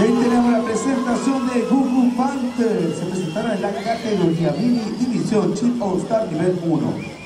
Y tenemos la presentación de Google Panther. Se presentará en la categoría Mini División Chip All Star Nivel 1.